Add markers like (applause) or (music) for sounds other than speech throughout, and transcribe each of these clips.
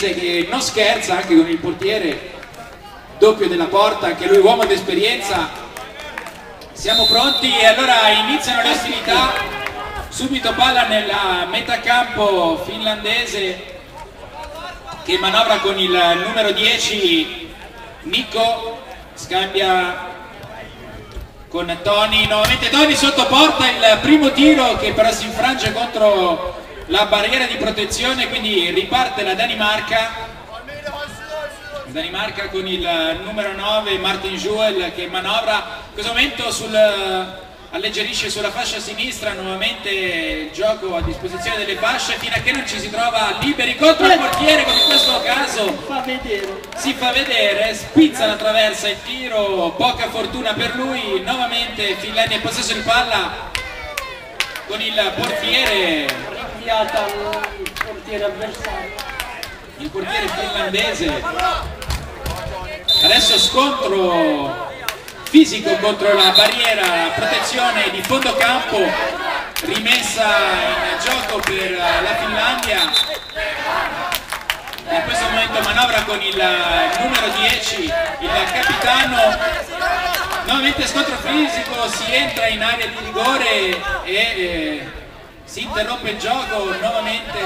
che non scherza anche con il portiere doppio della porta, anche lui uomo d'esperienza. Siamo pronti e allora iniziano le ostilità. Subito palla nella metà campo finlandese che manovra con il numero 10 Nico, scambia con Tony, nuovamente Tony sotto porta il primo tiro che però si infrange contro la barriera di protezione, quindi riparte la Danimarca. Danimarca con il numero 9 Martin Juel che manovra. In questo momento sul, alleggerisce sulla fascia sinistra nuovamente il gioco a disposizione delle fasce fino a che non ci si trova liberi contro il portiere come in questo caso. Fa si fa vedere, spizza la traversa il tiro, poca fortuna per lui, nuovamente Finlandia in possesso di palla con il portiere Rinviata al portiere avversario. il portiere finlandese. Adesso scontro fisico contro la barriera protezione di fondo campo rimessa in gioco per la Finlandia. In questo momento manovra con il numero 10 il capitano. Nuovamente scontro fisico si entra in area di rigore e eh, si interrompe il gioco nuovamente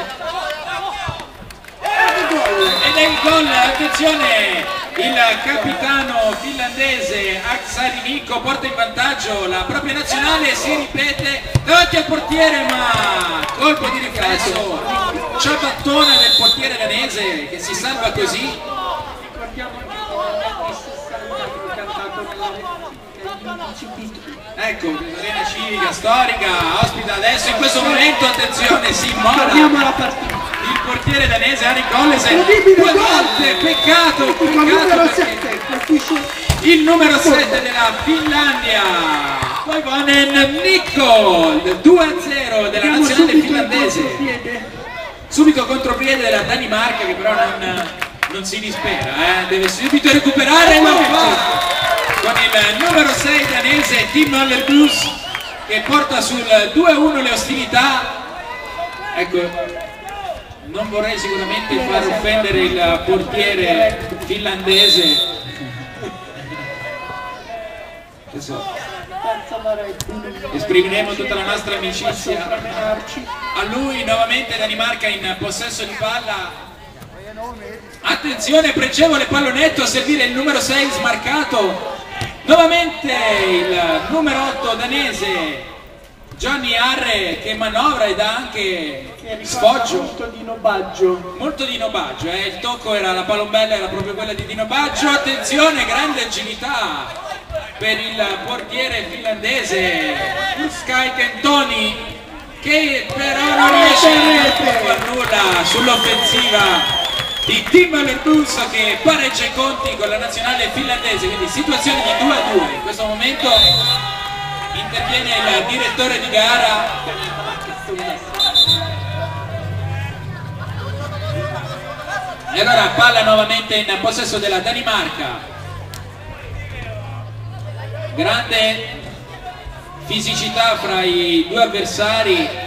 ed è il gol, attenzione, il capitano finlandese Aksari Nikko porta in vantaggio la propria nazionale, si ripete davanti al portiere ma colpo di riflesso, ciabattona del portiere danese che si salva così. Ricordiamo anche che nel 60 che ha cantato nell'ICB. Ecco, Arena Civica, storica, ospita adesso in questo momento, attenzione, si partita. Il portiere danese Ari Incredibile due volte, peccato, Il peccato numero perché 7 colpisce il numero 7 della Finlandia. Mikko il 2-0 della nazionale finlandese. subito contropiede della Danimarca che però non, non si dispera eh? deve subito recuperare lo fa con il numero 6 danese Tim Hollerbus che porta sul 2-1 le ostilità. Ecco non vorrei sicuramente far offendere il portiere finlandese. Adesso esprimeremo tutta la nostra amicizia a lui nuovamente Danimarca in possesso di palla. Attenzione pregevole pallonetto a servire il numero 6 smarcato nuovamente il numero 8 danese Johnny Arre che manovra ed ha anche sfoggio molto di Nobaggio. molto Dino Baggio eh? il tocco era la palombella era proprio quella di Dino Baggio attenzione grande agilità per il portiere finlandese Sky Cantoni che però non riesce a far nulla sull'offensiva di Tim Lertus che pareggia i conti con la nazionale finlandese quindi situazione di 2 a 2 in questo momento interviene il direttore di gara E allora palla nuovamente in possesso della Danimarca. Grande fisicità fra i due avversari.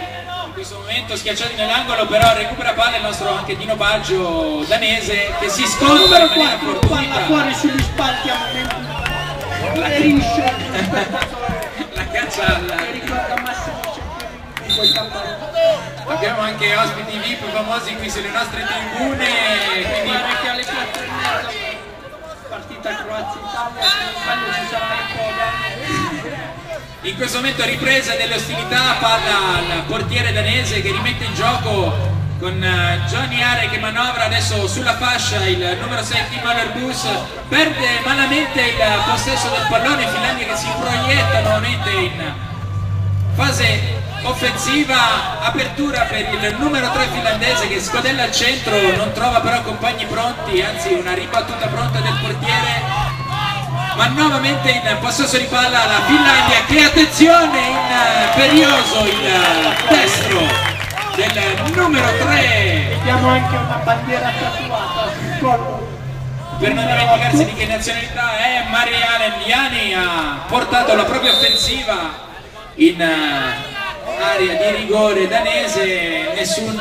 In questo momento schiacciati nell'angolo, però recupera palla il nostro anche Dino Baggio danese che si scontra Numero in maniera 4 palla fuori sugli spalti a. Erisce lo spettatore. La caccia al... Che ricorda Massimo Ceppioni con quei campanelli. Abbiamo anche ospiti VIP famosi qui sulle nostre tribune. Quindi alle 4 e mezza partita Croazia-Italia, ci sarà ancora. In questo momento ripresa delle ostilità, palla al portiere danese che rimette in gioco con eh, Johnny Are che manovra adesso sulla fascia il numero 6 Tim Allerbus perde malamente il possesso del pallone Finlandia che si proietta nuovamente in fase offensiva. Apertura per il numero 3 finlandese che scodella al centro non trova però compagni pronti anzi una ribattuta pronta del portiere ma nuovamente in possesso di palla la Finlandia che attenzione in eh, perioso il eh, destro del numero 3 Vediamo anche una bandiera tatuata sul collo. per non dimenticarsi di che nazionalità è Maria Allen Liani ha portato la propria offensiva in eh, area di rigore danese nessun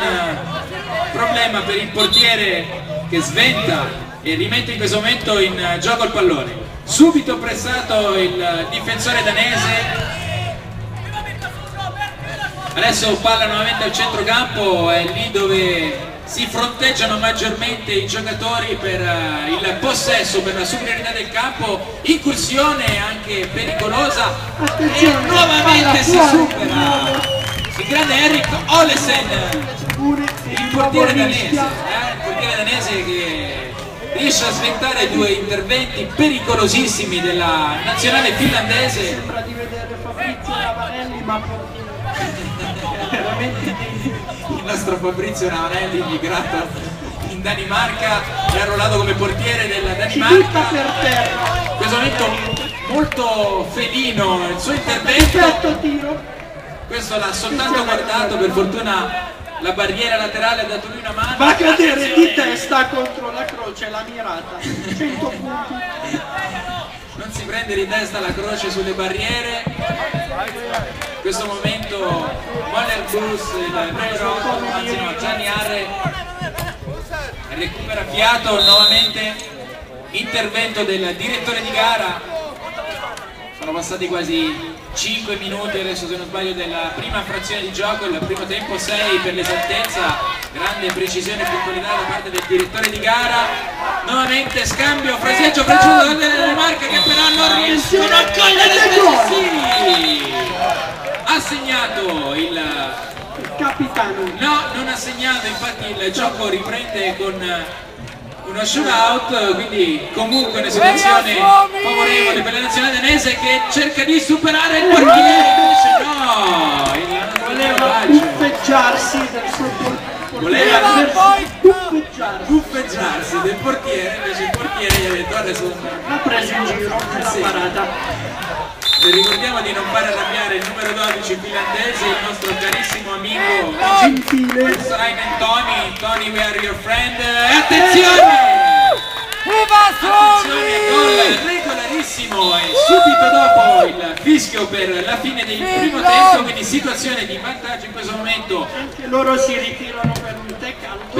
problema per il portiere che sventa e rimette in questo momento in gioco il pallone. Subito pressato il difensore danese. Adesso palla nuovamente al centrocampo, è lì dove si fronteggiano maggiormente i giocatori per uh, il possesso, per la superiorità del campo, incursione anche pericolosa Attenzione, e nuovamente si fuori, supera il grande Eric Olesen, il portiere danese, eh? il portiere danese che riesce a sventare due interventi pericolosissimi della nazionale finlandese. Sembra di vedere Fabrizio Ravanelli, ma (laughs) veramente il nostro Fabrizio Ravanelli immigrato in Danimarca e arruolato come portiere della Danimarca per terra. in questo momento molto felino il suo intervento tiro. questo l'ha soltanto guardato per fortuna la barriera laterale ha dato lui una mano. Va a cadere di testa contro la croce, la mirata. 100 (laughs) punti. non si prende di testa la croce sulle barriere. In questo momento Moller Bus il 8 anzi no Gianni Arre recupera fiato nuovamente. Intervento del direttore di gara sono passati quasi 5 minuti adesso se non sbaglio della prima frazione di gioco il primo tempo 6 per l'esattezza grande precisione e puntualità da parte del direttore di gara. Nuovamente scambio fraseggio franciullo della Danimarca che però non riescono a cogliere sì ha segnato Il capitano. No, non ha segnato, infatti il gioco riprende con uno shootout, quindi comunque una situazione favorevole per la nazionale danese che cerca di superare il portiere, invece no, il Voleva buffeggiarsi del suo por- Voleva portiere. Buffeggiarsi. buffeggiarsi del portiere, invece il portiere gli ha detto adesso L'ha preso in giro, l'ha Sì. parata. E ricordiamo di non fare arrabbiare il numero 12 finlandese, il nostro carissimo amico Gentile. Tony, Tony we are your friend, regolarissimo e subito dopo il fischio per la fine del primo tempo, quindi situazione di vantaggio in questo momento Anche loro si ritirano per un tech alto.